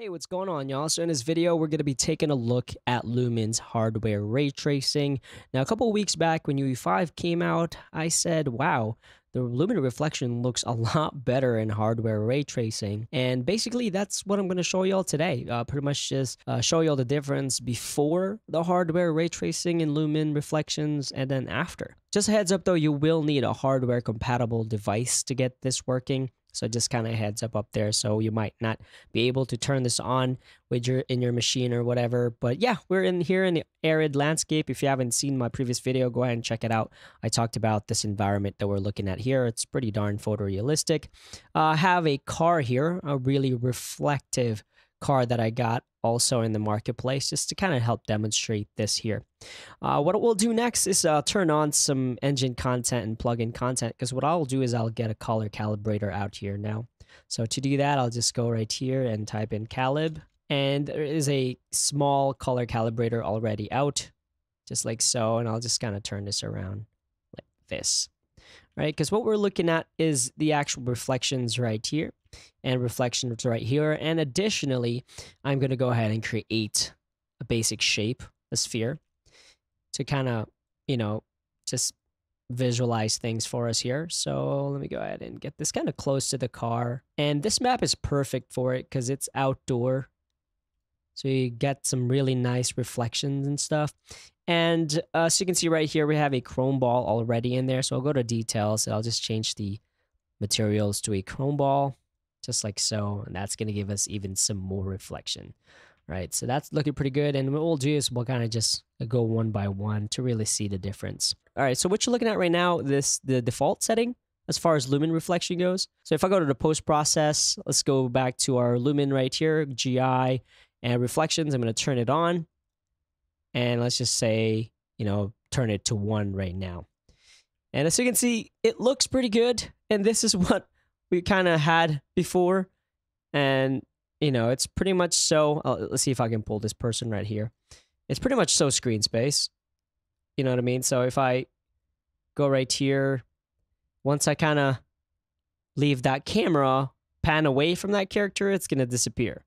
Hey, what's going on, y'all? So in this video, we're going to be taking a look at Lumen's hardware ray tracing. Now, a couple weeks back when UE5 came out, I said, wow, the Lumen reflection looks a lot better in hardware ray tracing. And basically, that's what I'm going to show y'all today. Uh, pretty much just uh, show y'all the difference before the hardware ray tracing in Lumen reflections and then after. Just a heads up though, you will need a hardware compatible device to get this working. So just kind of heads up up there. So you might not be able to turn this on with your in your machine or whatever. But yeah, we're in here in the arid landscape. If you haven't seen my previous video, go ahead and check it out. I talked about this environment that we're looking at here. It's pretty darn photorealistic. Uh, I have a car here, a really reflective car that I got also in the marketplace just to kind of help demonstrate this here. Uh, what we'll do next is uh, turn on some engine content and plugin content because what I'll do is I'll get a color calibrator out here now. So to do that, I'll just go right here and type in calib and there is a small color calibrator already out just like so and I'll just kind of turn this around like this right because what we're looking at is the actual reflections right here and reflections right here. And additionally, I'm going to go ahead and create a basic shape, a sphere, to kind of, you know, just visualize things for us here. So let me go ahead and get this kind of close to the car. And this map is perfect for it because it's outdoor. So you get some really nice reflections and stuff. And uh, so you can see right here, we have a chrome ball already in there. So I'll go to details. I'll just change the materials to a chrome ball just like so. And that's going to give us even some more reflection, right? So that's looking pretty good. And what we'll do is we'll kind of just uh, go one by one to really see the difference. All right, so what you're looking at right now, this the default setting as far as lumen reflection goes. So if I go to the post process, let's go back to our lumen right here, GI and reflections. I'm going to turn it on. And let's just say, you know, turn it to one right now. And as you can see, it looks pretty good. And this is what we kind of had before. And, you know, it's pretty much so. Uh, let's see if I can pull this person right here. It's pretty much so screen space. You know what I mean? So if I go right here, once I kind of leave that camera, pan away from that character, it's going to disappear.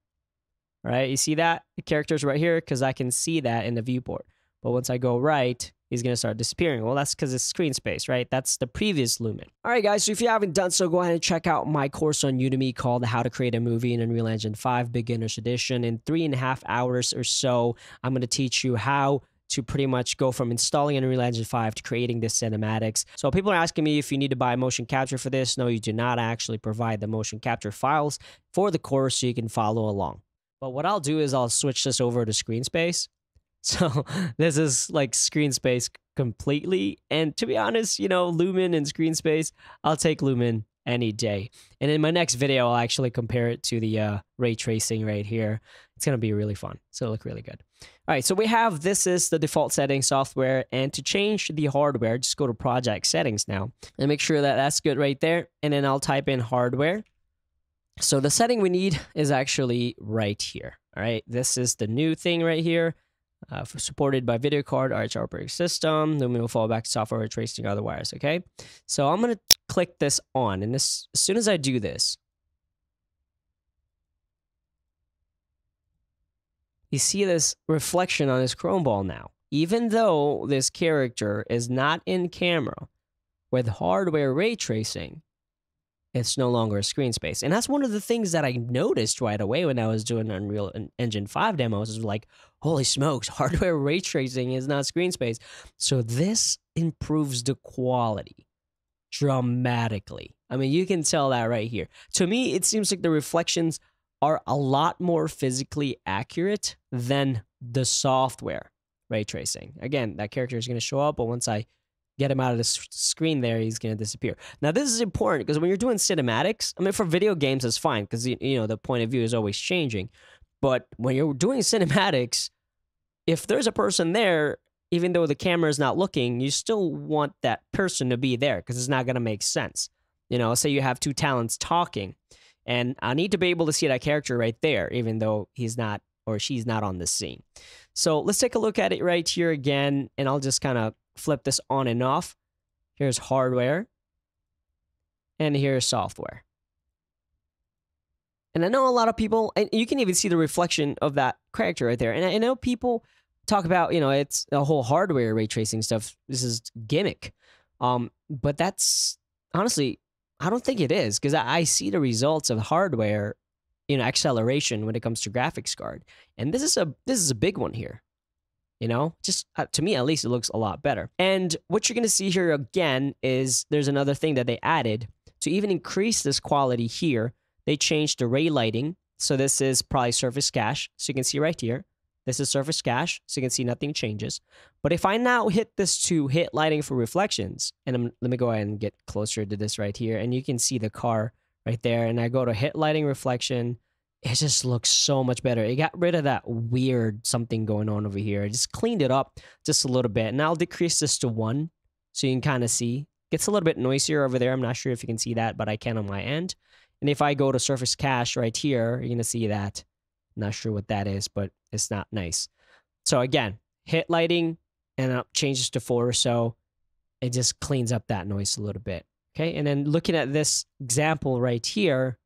All right? You see that? The character's right here because I can see that in the viewport. But once I go right, he's going to start disappearing. Well, that's because it's screen space, right? That's the previous Lumen. All right, guys, so if you haven't done so, go ahead and check out my course on Udemy called How to Create a Movie in Unreal Engine 5 Beginner's Edition. In three and a half hours or so, I'm going to teach you how to pretty much go from installing Unreal Engine 5 to creating the cinematics. So people are asking me if you need to buy motion capture for this. No, you do not actually provide the motion capture files for the course so you can follow along. But what I'll do is I'll switch this over to screen space so this is like screen space completely. And to be honest, you know, Lumen and screen space, I'll take Lumen any day. And in my next video, I'll actually compare it to the uh, ray tracing right here. It's going to be really fun. So look really good. All right, so we have this is the default setting software. And to change the hardware, just go to project settings now and make sure that that's good right there. And then I'll type in hardware. So the setting we need is actually right here. All right, this is the new thing right here uh, supported by video card, RHI operating system. Then we will fall back to software tracing other wires. Okay, so I'm gonna click this on, and this as soon as I do this, you see this reflection on this chrome ball now. Even though this character is not in camera, with hardware ray tracing, it's no longer a screen space. And that's one of the things that I noticed right away when I was doing Unreal Engine 5 demos is like, holy smokes, hardware ray tracing is not screen space. So this improves the quality dramatically. I mean, you can tell that right here. To me, it seems like the reflections are a lot more physically accurate than the software ray tracing. Again, that character is going to show up, but once I get him out of the screen there, he's going to disappear. Now, this is important because when you're doing cinematics, I mean, for video games, it's fine because, you know, the point of view is always changing. But when you're doing cinematics, if there's a person there, even though the camera is not looking, you still want that person to be there because it's not going to make sense. You know, say you have two talents talking, and I need to be able to see that character right there, even though he's not or she's not on the scene. So let's take a look at it right here again, and I'll just kind of flip this on and off. Here's hardware. And here's software. And I know a lot of people, and you can even see the reflection of that character right there. And I know people talk about, you know, it's a whole hardware ray tracing stuff. This is gimmick. Um, but that's honestly, I don't think it is because I, I see the results of hardware, you know, acceleration when it comes to graphics card. And this is a this is a big one here. You know, just uh, to me at least, it looks a lot better. And what you're going to see here again is there's another thing that they added to even increase this quality here. They changed the ray lighting. So this is probably surface cache. So you can see right here. This is surface cache, so you can see nothing changes. But if I now hit this to hit lighting for reflections, and I'm, let me go ahead and get closer to this right here, and you can see the car right there, and I go to hit lighting reflection, it just looks so much better. It got rid of that weird something going on over here. I just cleaned it up just a little bit. And I'll decrease this to one so you can kind of see. Gets a little bit noisier over there. I'm not sure if you can see that, but I can on my end. And if I go to surface cache right here, you're going to see that. Not sure what that is, but it's not nice. So again, hit lighting and it changes to four or so. It just cleans up that noise a little bit. Okay. And then looking at this example right here,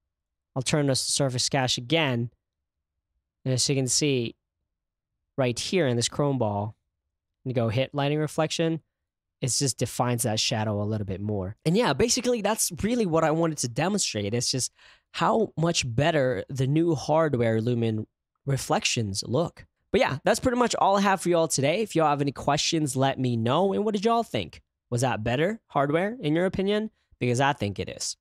I'll turn this to surface cache again. And as you can see right here in this chrome ball, and go hit lighting reflection, it just defines that shadow a little bit more. And yeah, basically that's really what I wanted to demonstrate. It's just how much better the new hardware Lumen reflections look. But yeah, that's pretty much all I have for y'all today. If y'all have any questions, let me know. And what did y'all think? Was that better hardware in your opinion? Because I think it is.